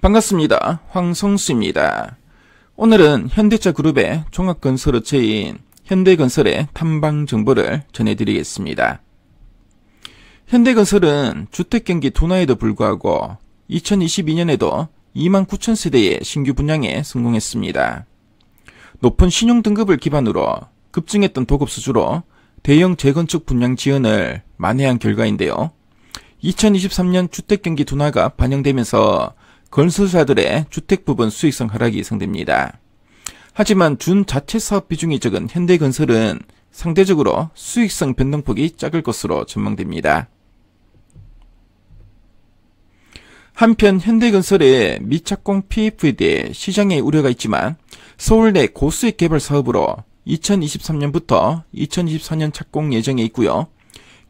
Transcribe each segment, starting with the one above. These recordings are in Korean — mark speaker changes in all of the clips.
Speaker 1: 반갑습니다. 황성수입니다. 오늘은 현대차 그룹의 종합건설 업체인 현대건설의 탐방 정보를 전해드리겠습니다. 현대건설은 주택경기 둔화에도 불구하고 2022년에도 2만 9천 세대의 신규 분양에 성공했습니다. 높은 신용 등급을 기반으로 급증했던 도급 수주로 대형 재건축 분양 지원을 만회한 결과인데요. 2023년 주택 경기 둔화가 반영되면서 건설사들의 주택 부분 수익성 하락이 예상됩니다. 하지만 준 자체 사업 비중이 적은 현대건설은 상대적으로 수익성 변동폭이 작을 것으로 전망됩니다. 한편 현대건설의 미착공 PF에 대해 시장에 우려가 있지만 서울 내 고수익 개발 사업으로 2023년부터 2024년 착공 예정에 있고요.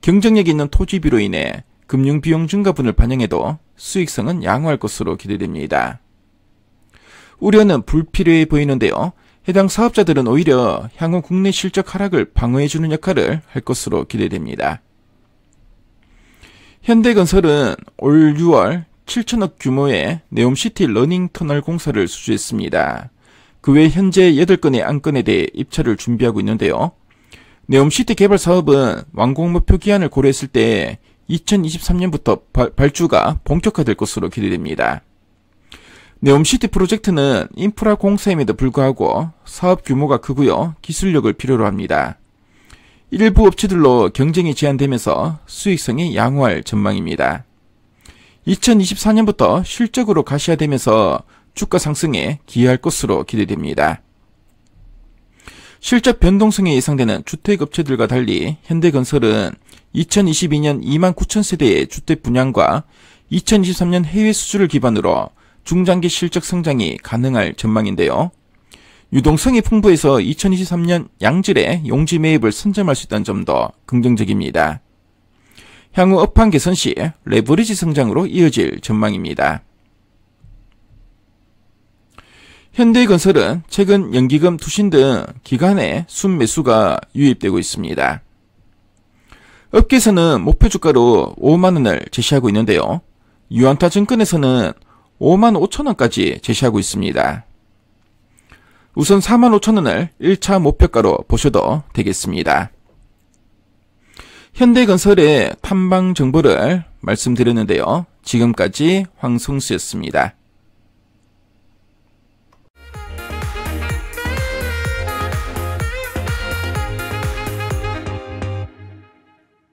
Speaker 1: 경쟁력 있는 토지비로 인해 금융 비용 증가분을 반영해도 수익성은 양호할 것으로 기대됩니다. 우려는 불필요해 보이는데요. 해당 사업장들은 오히려 향후 국내 실적 하락을 방어해주는 역할을 할 것으로 기대됩니다. 현대건설은 올 6월 7천억 규모의 네옴시티 running tunnel 공사를 수주했습니다. 그 외 현재 8건의 안건에 대해 입찰을 준비하고 있는데요. 네옴시티 개발 사업은 완공 목표 기한을 고려했을 때 2023년부터 발 주가 본격화될 것으로 기대됩니다. 네옴시티 프로젝트는 인프라 공사임에도 불구하고 사업 규모가 크고요. 기술력을 필요로 합니다. 일부 업체들로 경쟁이 제한되면서 수익성이 양호할 전망입니다. 2024년부터 실적으로 가시화되면서 주가 상승에 기여할 것으로 기대됩니다. 실적 변동성이 예상되는 주택업체들과 달리 현대건설은 2022년 2만 9천 세대의 주택 분양과 2023년 해외 수주를 기반으로 중장기 실적 성장이 가능할 전망인데요. 유동성이 풍부해서 2023년 양질의 용지 매입을 선점할 수 있다는 점도 긍정적입니다. 향후 업황 개선 시 레버리지 성장으로 이어질 전망입니다. 현대건설은 최근 연기금, 투신 등 기간에 순매수가 유입되고 있습니다. 업계에서는 목표 주가로 5만원을 제시하고 있는데요. 유안타 증권에서는 5만 5천원까지 제시하고 있습니다. 우선 4만 5천원을 1차 목표가로 보셔도 되겠습니다. 현대건설의 탐방 정보를 말씀드렸는데요. 지금까지 황성수였습니다.